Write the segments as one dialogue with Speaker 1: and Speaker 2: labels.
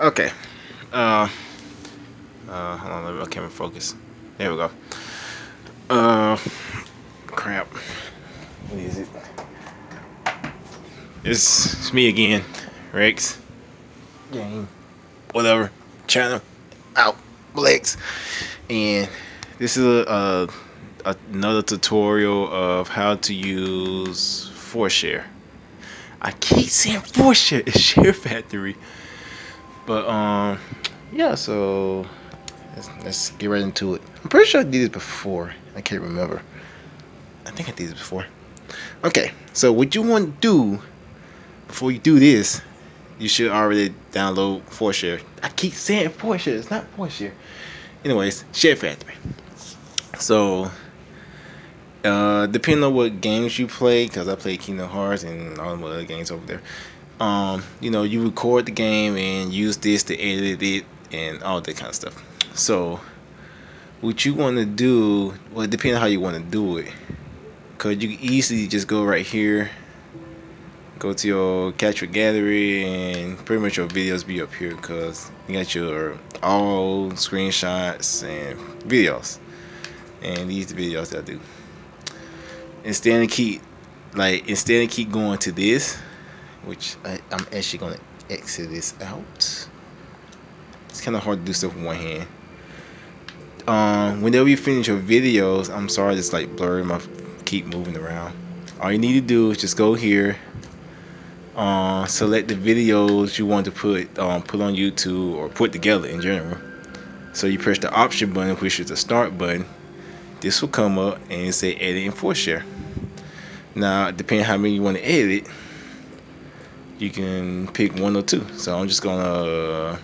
Speaker 1: Okay. Uh, uh, hold on, let me camera focus. There we go. Uh, crap. What is it? It's, it's me again, Rex. Game. Whatever. Channel. Out. Blex. And this is a, a, another tutorial of how to use ForShare. I keep saying ForShare. It's Share Factory. But um, yeah. So let's, let's get right into it. I'm pretty sure I did this before. I can't remember. I think I did this before. Okay. So what you want to do before you do this, you should already download ForShare. I keep saying ForShare. It's not ForShare. Anyways, Share Factory. So uh, depending on what games you play, because I play Kingdom Hearts and all the other games over there um, you know, you record the game and use this to edit it and all that kind of stuff. So, what you want to do, well, depends on how you want to do it. Cause you easily just go right here, go to your capture gallery, and pretty much your videos be up here. Cause you got your all screenshots and videos, and these the videos that I do. Instead of keep, like, instead of keep going to this, which I, I'm actually to exit this out. It's kind of hard to do stuff with one hand. Um, whenever you finish your videos, I'm sorry, just like blurry my keep moving around. All you need to do is just go here, uh, select the videos you want to put um, put on YouTube or put together in general. So you press the option button, which is the start button. This will come up and say edit and ForShare. Now, depending how many you want to edit, you can pick one or two. So I'm just gonna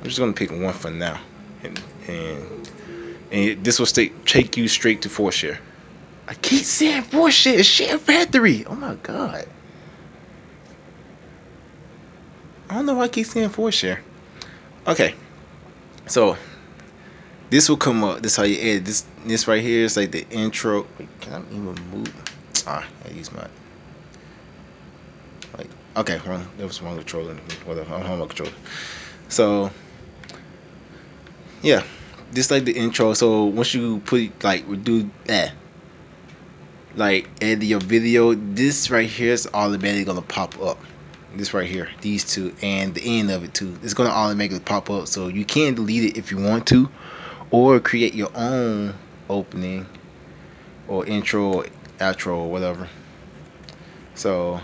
Speaker 1: I'm just gonna pick one for now, and and, and this will take take you straight to four share. I keep saying four Share share Factory. Oh my god. I don't know why I keep saying four share. Okay, so this will come up. This how you edit this. This right here is like the intro. Wait, can I even move? Ah, I use my Okay, wrong. That was wrong controller. Whatever. I'm home controller. So, yeah, just like the intro. So once you put like do that, like edit your video, this right here is automatically gonna pop up. This right here, these two, and the end of it too. It's gonna automatically pop up. So you can delete it if you want to, or create your own opening, or intro, outro, or whatever. So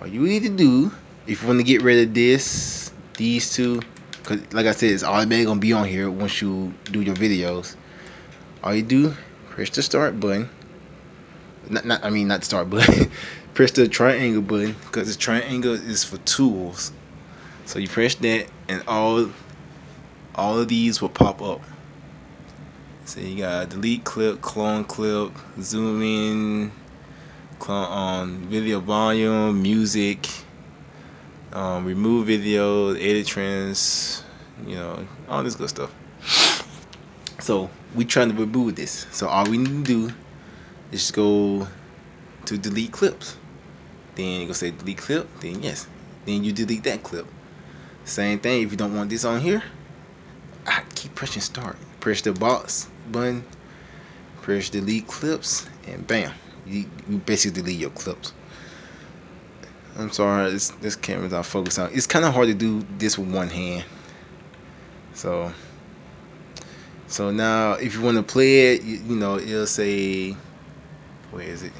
Speaker 1: all you need to do if you want to get rid of this these two because like i said it's automatically gonna be on here once you do your videos. All you do press the start button. Not, not i mean not the start button. Press the triangle button because the triangle is for tools. So you press that and all all of these will pop up. So you got delete clip clone clip zoom in um, video volume, music, um, remove video, edit trends, you know, all this good stuff. So we trying to remove this. So all we need to do is just go to delete clips. Then you go say delete clip, then yes. Then you delete that clip. Same thing if you don't want this on here. I keep pressing start. Press the box button, press delete clips, and bam you, basically delete your clips. I'm sorry, this this camera's not focused on. It's kind of hard to do this with one hand. So, so now if you want to play it, you, you, know it'll say, where is it?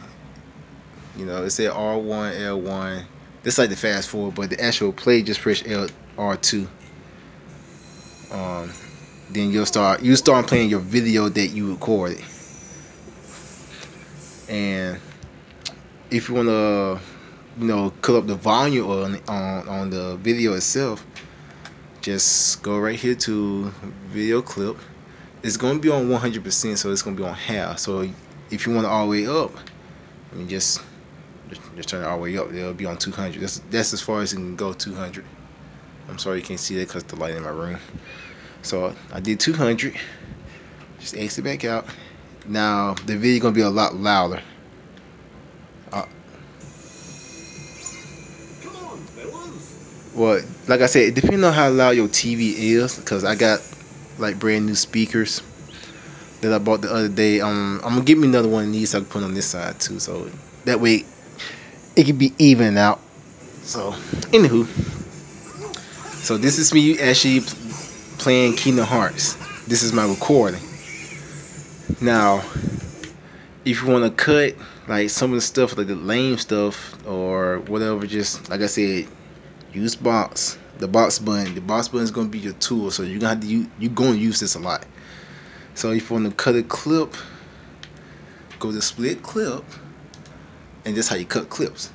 Speaker 1: You know, it say R1, L1. This like the fast forward, but the actual play just press L R2. Um, then you'll start you start playing your video that you recorded and if you want to you know cut up the volume on, on on the video itself just go right here to video clip. It's going to be on 100% so it's going to be on half. So if you want all the way up I mean just just, just turn it all the way up. It'll be on 200 that's that's as far as it can go 200 I'm sorry you can't see that because the light in my room. So I did 200 just exit back out now the video gonna be a lot louder. Uh, well, like I said, depending on how loud your TV is, because I got like brand new speakers that I bought the other day. Um, I'm gonna get me another one of these so I can put on this side too, so that way it can be even out. So, anywho, so this is me actually playing Kingdom Hearts. This is my recording. Now, if you want to cut like some of the stuff, like the lame stuff or whatever, just like I said, use box. The box button. The box button is gonna be your tool, so you're gonna have to use, you're gonna use this a lot. So if you want to cut a clip, go to split clip, and that's how you cut clips.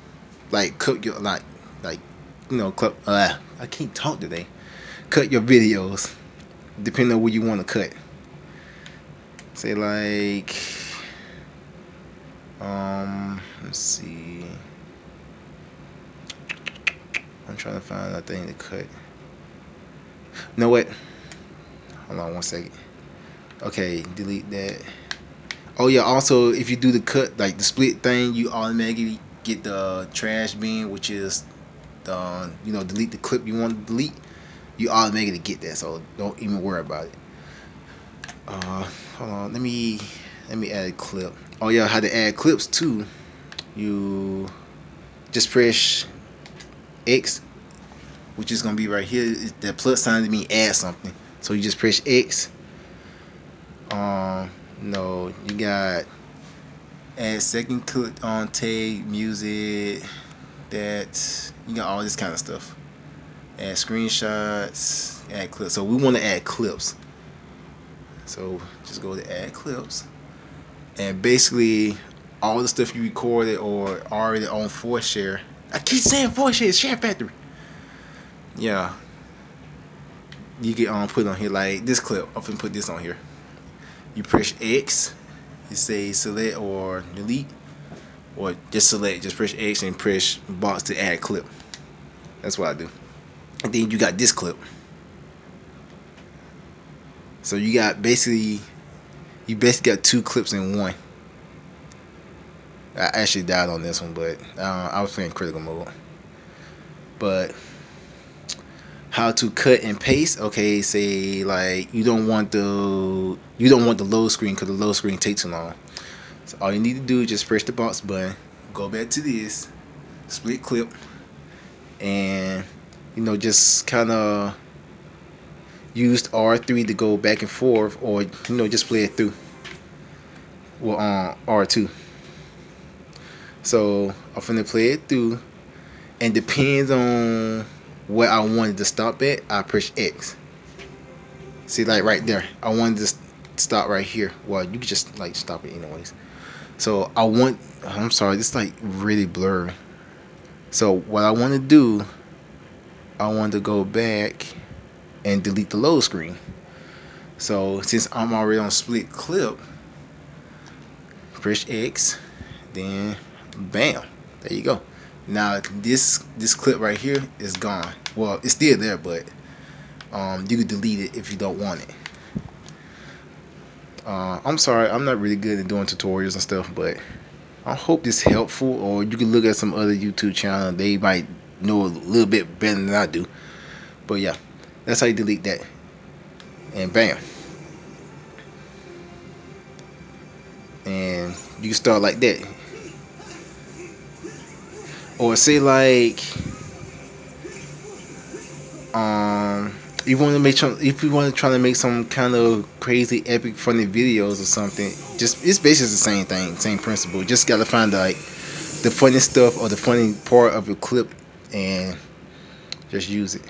Speaker 1: Like cut your like like you know clip. Uh, I can't talk today. Cut your videos, depending on what you want to cut. Say like um let's see. I'm trying to find a thing to cut. know what? Hold on one second. Okay, delete that. Oh yeah, also if you do the cut like the split thing, you automatically get the trash bin, which is the you know delete the clip you want to delete. You automatically get that, so don't even worry about it. Uh, hold on, let me let me add a clip. Oh yeah, how to add clips too. You just press X, which is gonna be right here. That plus sign to me add something. So you just press X. Um, no, you got add second clip on tag music. That you got all this kind of stuff. Add screenshots. Add clips. So we want to add clips. So just go to add clips. And basically all the stuff you recorded or already on Force Share. I keep saying Force Share, Share Factory. Yeah. You get on um, put on here like this clip. I'm gonna put this on here. You press X, you say select or delete, or just select, just press X and press box to add clip. That's what I do. And then you got this clip. So you got basically, you basically got two clips in one. I actually died on this one, but uh, I was playing critical mode. But how to cut and paste? Okay, say like you don't want the you don't want the load screen because the load screen takes too long. So all you need to do is just press the box button, go back to this, split clip, and you know just kind of used R3 to go back and forth or you know just play it through. Well uh, on R2 so I'm gonna play it through and depends on where I wanted to stop at I push X. See like right there I wanted to stop right here. Well you can just like stop it anyways. So I want I'm sorry this like really blurry. So what I want to do I want to go back and delete the load screen. So since I'm already on split clip, press X, then bam, there you go. Now this this clip right here is gone. Well, it's still there, but um, you can delete it if you don't want it. Uh, I'm sorry, I'm not really good at doing tutorials and stuff, but I hope this helpful. Or you can look at some other YouTube channel; they might know a little bit better than I do. But yeah. That's how you delete that. And bam. And you start like that. Or say like um you want to make some, if you want to try to make some kind of crazy epic funny videos or something just it's basically the same thing same principle just gotta find like the funny stuff or the funny part of your clip and just use it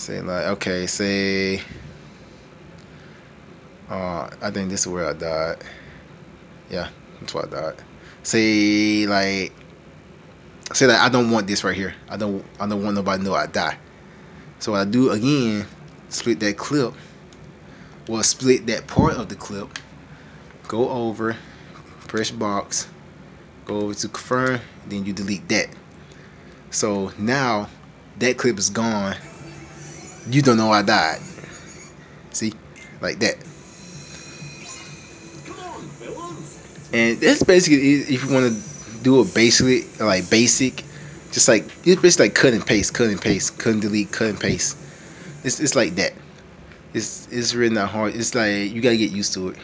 Speaker 1: Say like okay, say uh I think this is where I died. Yeah, that's where I died. Say like say like I don't want this right here. I don't I don't want nobody to know I die. So what I do again, split that clip. Well split that part of the clip. Go over, press box, go over to confirm, then you delete that. So now that clip is gone you don't know I died. See? Like that. And that's basically if you want to do a basically like basic Just like it's basically like cut and paste, cut and paste, cut and delete, cut and paste. It's it's like that. It's it's really not hard. It's like you gotta get used to it.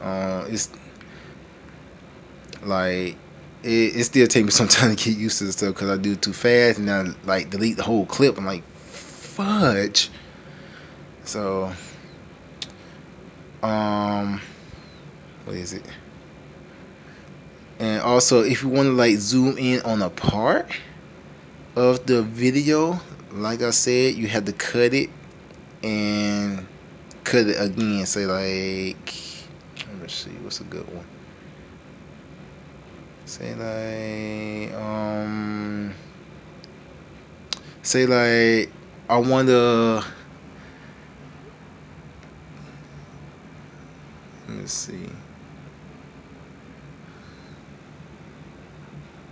Speaker 1: Uh, it's like it, it still takes me some time to get used to the stuff because I do it too fast and I like delete the whole clip. I'm like, fudge. So, um, what is it? And also, if you want to like zoom in on a part of the video, like I said, you have to cut it and cut it again. Say like, let me see, what's a good one? Say like, um, say like, I want to. Let me see.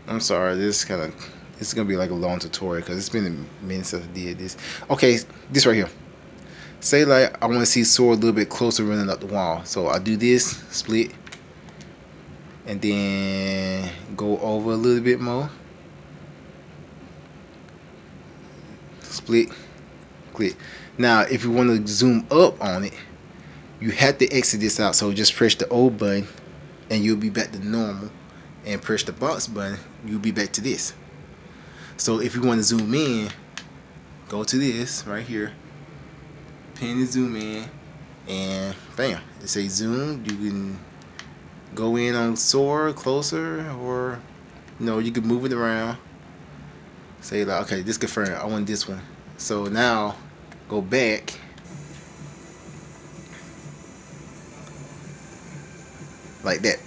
Speaker 1: I'm sorry, this kind of is gonna be like a long tutorial because it's been a minute since I did this. Okay, this right here. Say like I want to see Sora a little bit closer running up the wall, so I do this split, and then go over a little bit more. Split, click. Now, if you want to zoom up on it, you have to exit this out. So just press the O button, and you'll be back to normal. And press the box button, you'll be back to this. So if you want to zoom in, go to this right here, pin and zoom in, and bam, it says zoom. You can go in on Sora closer, or you know you can move it around. Say like, okay, this confirmed. I want this one. So now go back. Like that.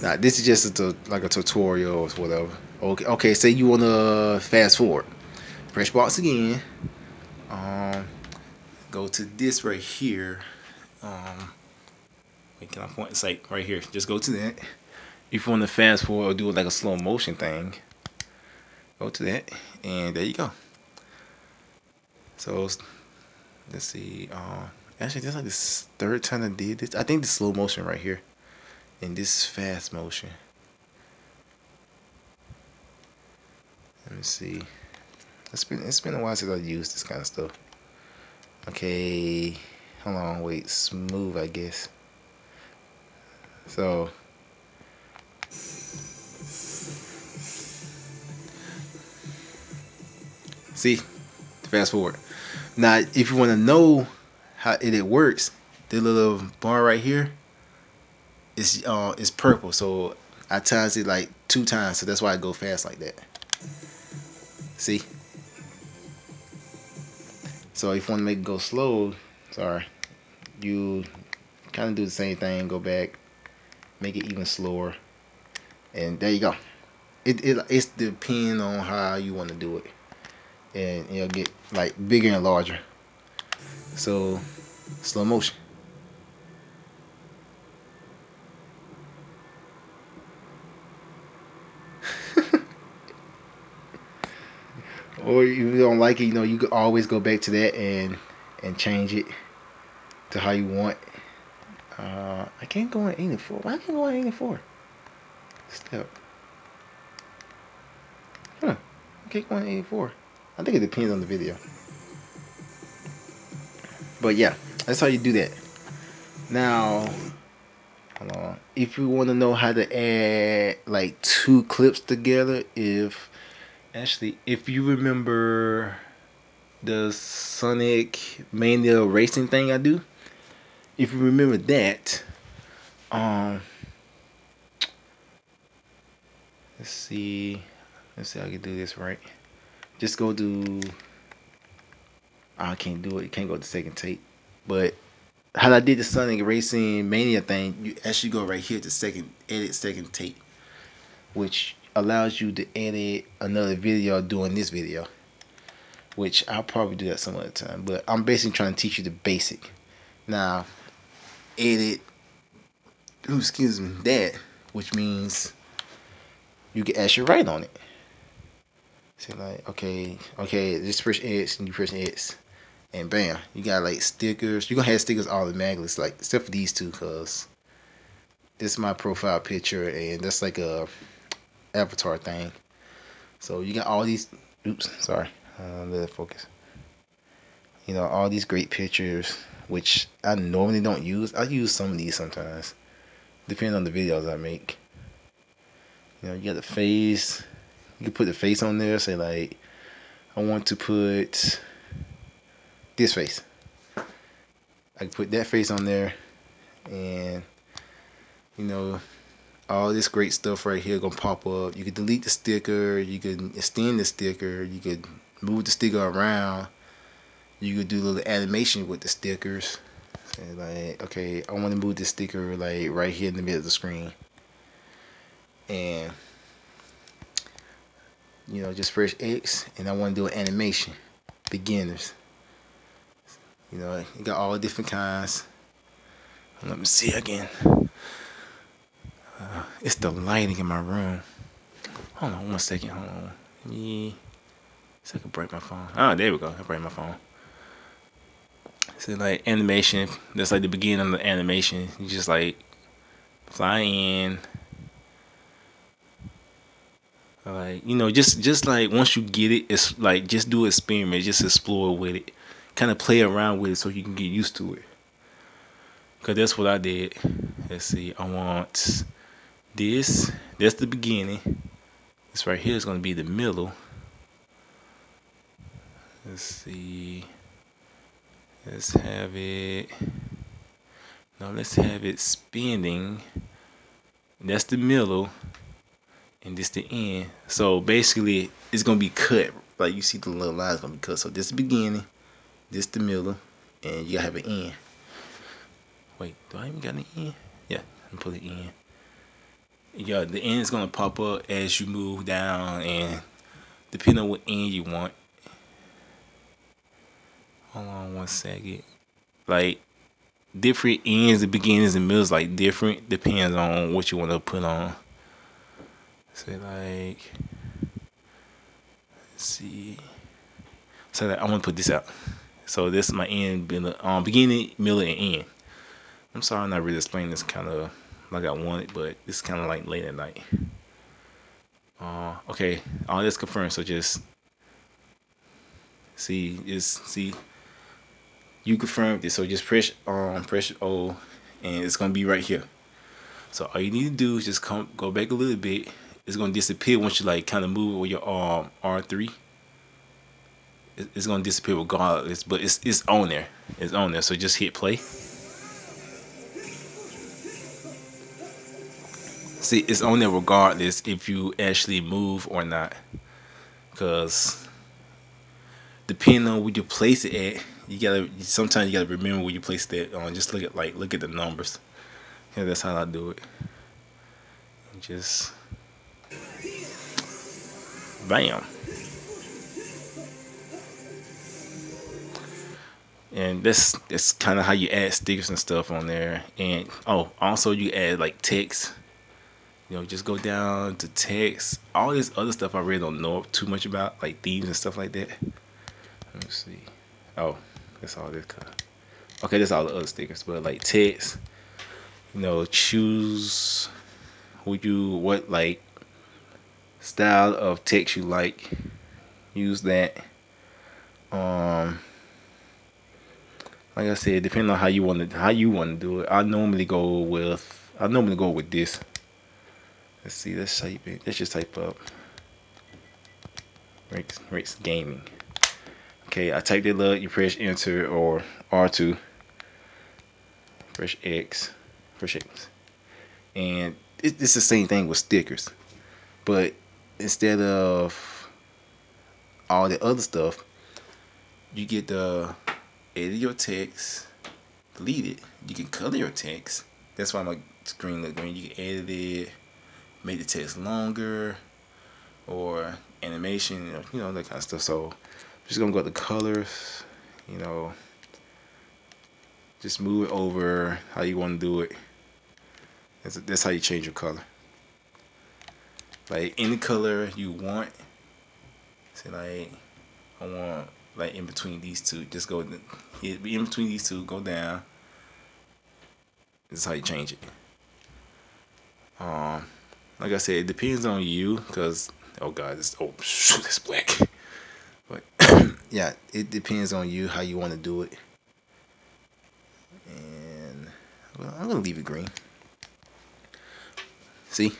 Speaker 1: Now this is just like a tutorial or whatever. Okay, okay. Say you wanna fast forward. Press box again. Um, go to this right here. Um, wait, can I point? It's like right here. Just go to that. If you want to fast forward or do like a slow motion thing, go to that, and there you go. So let's see. Uh, actually, this is like the third time I did this. I think the slow motion right here, and this fast motion. Let me see. It's been it's been a while since I used this kind of stuff. Okay, hold on, wait, smooth, I guess. So. See, fast forward. Now, if you want to know how it, it works, the little bar right here is uh is purple. So I times it like two times, so that's why I go fast like that. See? So if you want to make it go slow, sorry, you kind of do the same thing, go back, make it even slower, and there you go. It, it It's depending on how you want to do it. And it'll get like bigger and larger. So, slow motion. or if you don't like it, you know, you can always go back to that and and change it to how you want. Uh, I can't go on 84. Why can't I go on 84? Step. Huh. I can't go on 84. I think it depends on the video. But yeah, that's how you do that. Now. If you want to know how to add like two clips together, if actually, if you remember the Sonic Mania racing thing I do, if you remember that, um, let's see, let's see I can do this right. Just go to, I can't do it. You can't go to second tape, but how I did the Sonic Racing Mania thing, you actually go right here to second edit second tape, which allows you to edit another video doing this video which I'll probably do that some other time. But I'm basically trying to teach you the basic. Now edit excuse me that which means you can actually write on it say like okay okay just press X and you press X and bam you got like stickers you're gonna have stickers automatically like except for these two cuz this is my profile picture and that's like a avatar thing. So you got all these. Oops, sorry. Uh, let it focus. You know all these great pictures, which I normally don't use. I use some of these sometimes, depending on the videos I make. You know, you got the face. You can put the face on there. Say like, I want to put this face. I can put that face on there, and you know, all this great stuff right here gonna pop up. You can delete the sticker. You can extend the sticker. You could move the sticker around. You could do a little animation with the stickers. Say like, okay, I want to move the sticker like right here in the middle of the screen and you know just fresh X and I want to do an animation beginners. You know you got all different kinds. Let me see again. Uh, it's the lighting in my room. Hold on one second hold on. Me so I can break my phone. Oh there we go I break my phone. So like animation that's like the beginning of the animation. You just like fly in like you know just just like once you get it it's like just do experiment just explore with it. Kind of play around with it so you can get used to it. Because that's what i did. Let's see i want this. That's the beginning. This right here is going to be the middle. Let's see. Let's have it. Now let's have it spinning. That's the middle and this the end. So basically, it's gonna be cut. Like you see the little lines gonna be cut. So this the beginning, this the middle, and you gotta have an end. Wait, do I even got an end? Yeah, I'm put it in. Yeah, the end is gonna pop up as you move down, and depending on what end you want. Hold on one second. Like different ends, the beginnings and middles, like different depends on what you want to put on. Say like, see. So that I'm gonna put this out. So this is my end, um, beginning, middle, and end. I'm sorry I'm not really explaining this kind of like I wanted, but it's kind of like late at night. Uh, okay, all this confirmed. So just see, just see. You confirmed it. So just press um press O, and it's gonna be right here. So all you need to do is just come go back a little bit it's gonna disappear once you like kind of move with your um R3. It's gonna disappear regardless, but it's it's on there. It's on there. So just hit play. See, it's on there regardless if you actually move or not, because depending on where you place it at, you gotta sometimes you gotta remember where you place it on. Just look at like look at the numbers. Yeah, that's how I do it. Just Bam. And this that's kind of how you add stickers and stuff on there. And oh, also you add like text. You know, just go down to text. All this other stuff I really don't know too much about, like themes and stuff like that. Let me see. Oh, that's all this. Kind. Of, okay, that's all the other stickers, but like text. You know, choose who you what like style of text you like use that. Um like I said depending on how you want to how you want to do it. I normally go with I normally go with this. Let's see let's type it let's just type up Rex, Rex Gaming. Okay I typed it up you press enter or R2 press X press X. And it's the same thing with stickers but instead of all the other stuff, you get the edit your text, delete it. You can color your text. That's why my screen look green. You can edit it, make the text longer, or animation, you know, that kind of stuff. So I'm just gonna go to colors, you know, just move it over how you want to do it. That's, that's how you change your color like any color you want. Say like I want like in between these two. Just go hit in between these two. Go down. This is how you change it. Um, like I said, it depends on you because Oh god, this oh shoot, it's black. But yeah, it depends on you how you want to do it. And well, I'm gonna leave it green. See?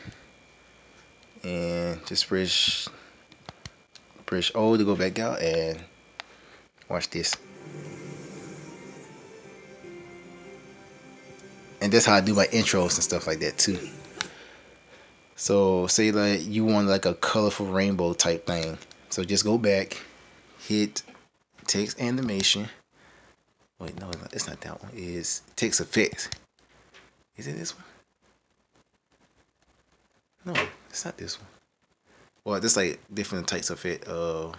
Speaker 1: And just press press O to go back out and watch this. And that's how I do my intros and stuff like that too. So say like you want like a colorful rainbow type thing. So just go back, hit text animation. Wait, no, it's not that one. It's text effects. Is it this one? No, it's not this one. Well, there's like different types of it. Uh,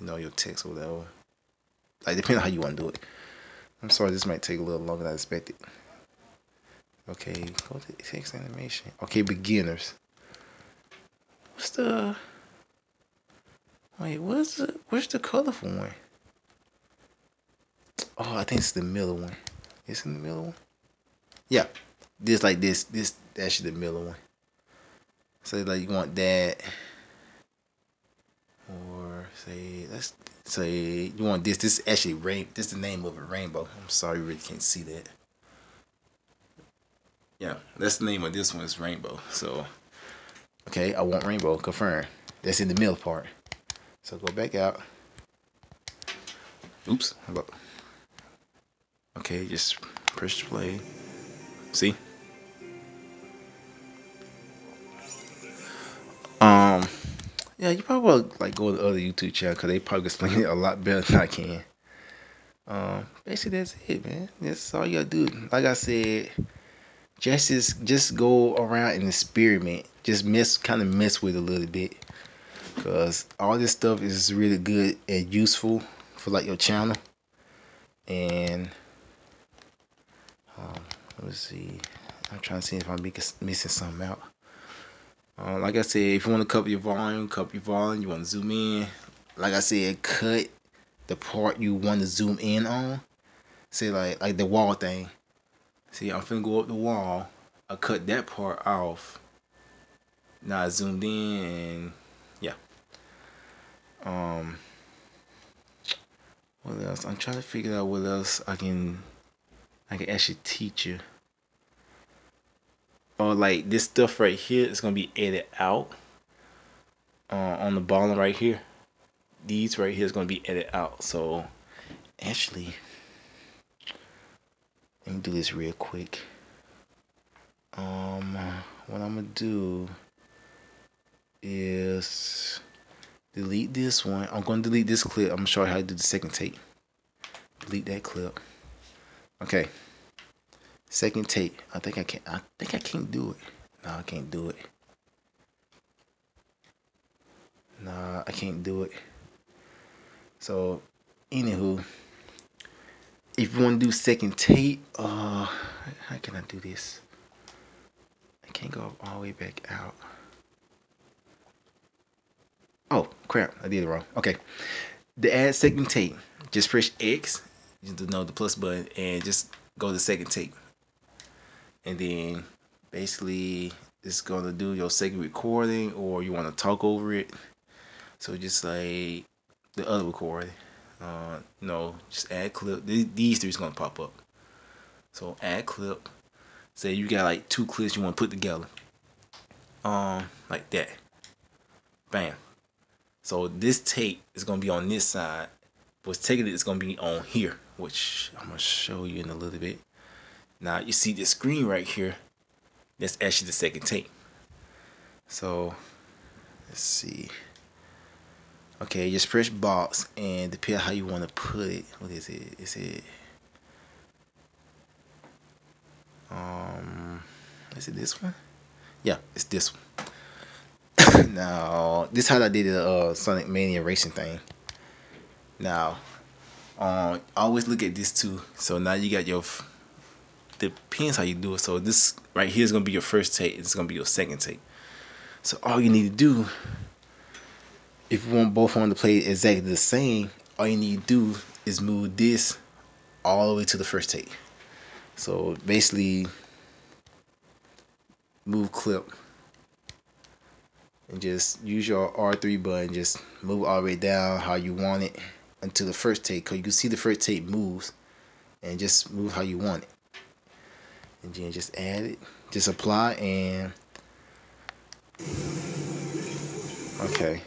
Speaker 1: you know, your text or whatever. Like depending on how you want to do it. I'm sorry, this might take a little longer than I expected. Okay, go to text animation. Okay, beginners. What's the wait, what's the where's the colorful one? Oh, I think it's the middle one. It's in the middle one. Yeah. This like this, this actually the middle one. So like you want that. Or say let's say you want this. This actually rain this is the name of a rainbow. I'm sorry you really can't see that. Yeah that's the name of this one is rainbow. So okay i want rainbow confirm. That's in the middle part. So go back out. Oops okay just press play. See yeah, you probably will, like go to the other YouTube channel because they probably explain it a lot better than I can. Um, basically that's it, man. That's all you gotta do. Like I said, just just, go around and experiment. Just mess, kind of mess with it a little bit, cause all this stuff is really good and useful for like your channel. And um, let's see. I'm trying to see if I'm missing something out. Uh, like I said, if you want to cover your volume, cover your volume. You want to zoom in. Like I said, cut the part you want to zoom in on. Say like like the wall thing. See, I'm finna go up the wall. I cut that part off. Now I zoomed in and yeah. Um what else? I'm trying to figure out what else I can I can actually teach you or like this stuff right here is gonna be edited out uh, on the bottom right here. These right here is gonna be edited out. So actually let me do this real quick. Um what I'm gonna do is delete this one. I'm gonna delete this clip. I'm gonna show you how to do the second take. Delete that clip. Okay Second take. I think I can I think I can't do it. No, I can't do it. Nah, I can't do it. So, anywho, if you want to do second tape, uh, how can I do this? I can't go all the way back out. Oh, crap. I did it wrong. Okay. To add second tape, just press X, you know the plus button, and just go to second tape and then basically it's gonna do your second recording or you want to talk over it. So just like the other recording uh you know just add clip. These three is gonna pop up. So add clip. Say you got like two clips you want to put together. Um like that. Bam. So this tape is gonna be on this side. What's taking it is gonna be on here which i'm gonna show you in a little bit now you see the screen right here. That's actually the second tape. So let's see. Okay, just press box and depend how you want to put it. What is it? Is it um is it this one? Yeah, it's this one. now this how I did the uh, Sonic Mania racing thing. Now, um, always look at this too. So now you got your depends how you do it. So this right here is gonna be your first take. It's gonna be your second take. So all you need to do, if you want both of them to play exactly the same, all you need to do is move this all the way to the first take. So basically, move clip and just use your R3 button just move all the way down how you want it until the first take. because you can see the first take moves and just move how you want it and then just add it just apply and okay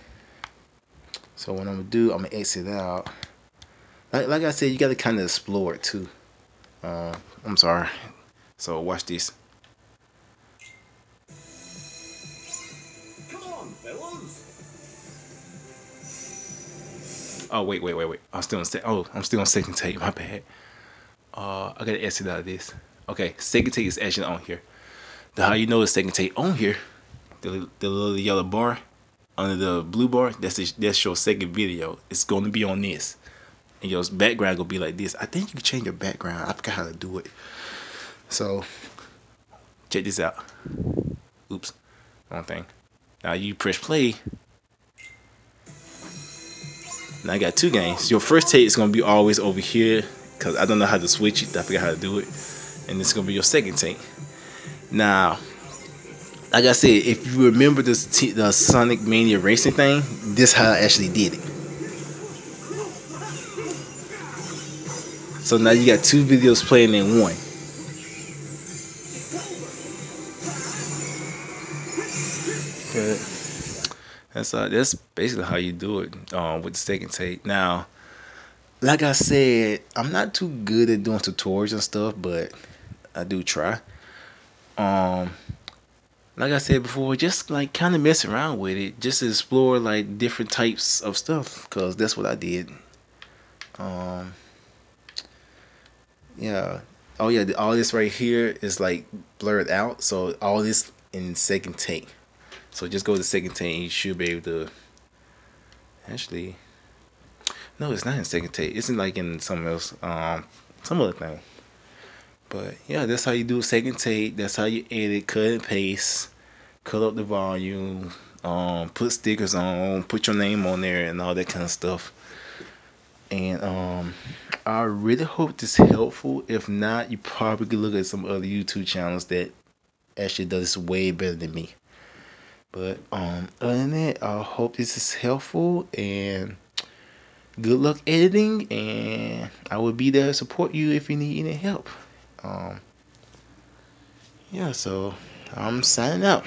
Speaker 1: so what I'm gonna do I'm gonna exit out like, like I said you gotta kind of explore it too uh, I'm sorry so watch this Oh wait, wait, wait, wait. I'm still on oh, I'm still on second tape. My bad. Uh, I gotta exit out of this. Okay, second tape is actually on here. The how you know the second tape on here? The the little yellow bar under the blue bar. That's the, that's your second video. It's gonna be on this, and your background gonna be like this. I think you can change your background. I forgot how to do it. So check this out. Oops, wrong thing. Now you press play now I got two games. Your first tape is gonna be always over here because I don't know how to switch it. I forgot how to do it. And it's gonna be your second tape. Now, like I said, if you remember this the Sonic Mania racing thing, this how I actually did it. So now you got two videos playing in one. Good. That's uh, that's basically how you do it um, with the second tape. Now, like I said, I'm not too good at doing tutorials and stuff, but I do try. Um, like I said before, just like kind of mess around with it, just explore like different types of stuff, cause that's what I did. Um, yeah. Oh yeah, all this right here is like blurred out, so all this in second take. So just go to second tape you should be able to actually no it's not in second take. It's in like in something else. Um some other thing. But yeah, that's how you do a second take. That's how you edit, cut and paste, cut up the volume, um, put stickers on, put your name on there and all that kind of stuff. And um I really hope this is helpful. If not, you probably could look at some other YouTube channels that actually does this way better than me. But um, other than that, I hope this is helpful and good luck editing. And I will be there to support you if you need any help. Um, yeah, so I'm signing out.